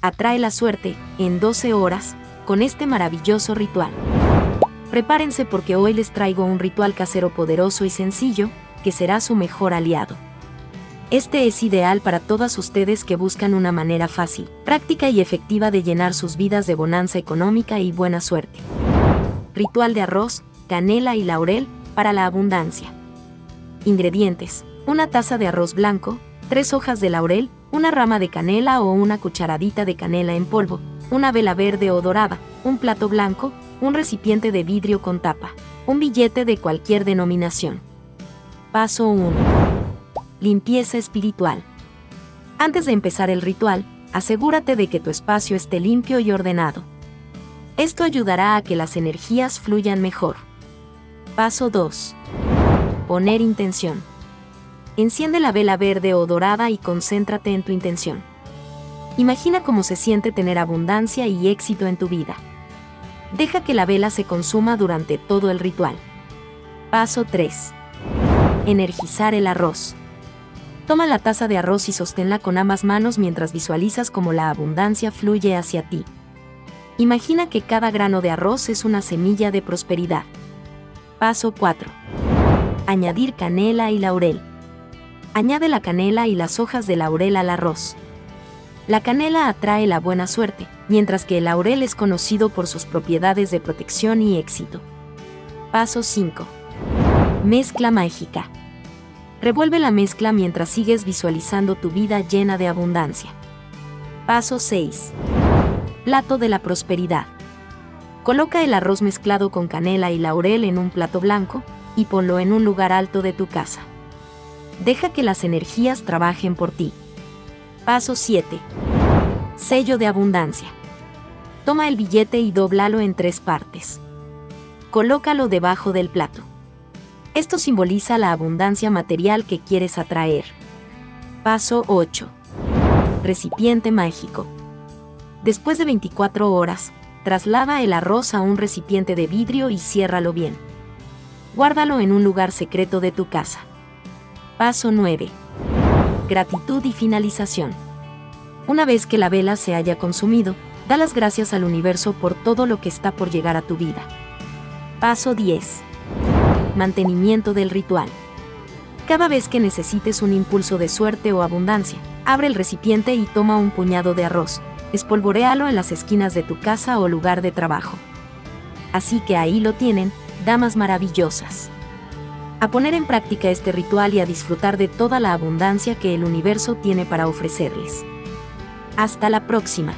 Atrae la suerte, en 12 horas, con este maravilloso ritual. Prepárense porque hoy les traigo un ritual casero poderoso y sencillo, que será su mejor aliado. Este es ideal para todas ustedes que buscan una manera fácil, práctica y efectiva de llenar sus vidas de bonanza económica y buena suerte. Ritual de arroz, canela y laurel para la abundancia. Ingredientes: una taza de arroz blanco, tres hojas de laurel, una rama de canela o una cucharadita de canela en polvo, una vela verde o dorada, un plato blanco, un recipiente de vidrio con tapa, un billete de cualquier denominación. Paso 1 Limpieza espiritual. Antes de empezar el ritual, asegúrate de que tu espacio esté limpio y ordenado. Esto ayudará a que las energías fluyan mejor. Paso 2. Poner intención. Enciende la vela verde o dorada y concéntrate en tu intención. Imagina cómo se siente tener abundancia y éxito en tu vida. Deja que la vela se consuma durante todo el ritual. Paso 3. Energizar el arroz. Toma la taza de arroz y sosténla con ambas manos mientras visualizas cómo la abundancia fluye hacia ti. Imagina que cada grano de arroz es una semilla de prosperidad. Paso 4. Añadir canela y laurel. Añade la canela y las hojas de laurel al arroz. La canela atrae la buena suerte, mientras que el laurel es conocido por sus propiedades de protección y éxito. Paso 5. Mezcla mágica. Revuelve la mezcla mientras sigues visualizando tu vida llena de abundancia. Paso 6. Plato de la prosperidad. Coloca el arroz mezclado con canela y laurel en un plato blanco y ponlo en un lugar alto de tu casa. Deja que las energías trabajen por ti. Paso 7. Sello de abundancia. Toma el billete y dóblalo en tres partes. Colócalo debajo del plato. Esto simboliza la abundancia material que quieres atraer. Paso 8. Recipiente mágico. Después de 24 horas, traslada el arroz a un recipiente de vidrio y ciérralo bien. Guárdalo en un lugar secreto de tu casa. Paso 9. Gratitud y finalización. Una vez que la vela se haya consumido, da las gracias al universo por todo lo que está por llegar a tu vida. Paso 10 mantenimiento del ritual. Cada vez que necesites un impulso de suerte o abundancia, abre el recipiente y toma un puñado de arroz. Espolvorealo en las esquinas de tu casa o lugar de trabajo. Así que ahí lo tienen, damas maravillosas. A poner en práctica este ritual y a disfrutar de toda la abundancia que el universo tiene para ofrecerles. Hasta la próxima.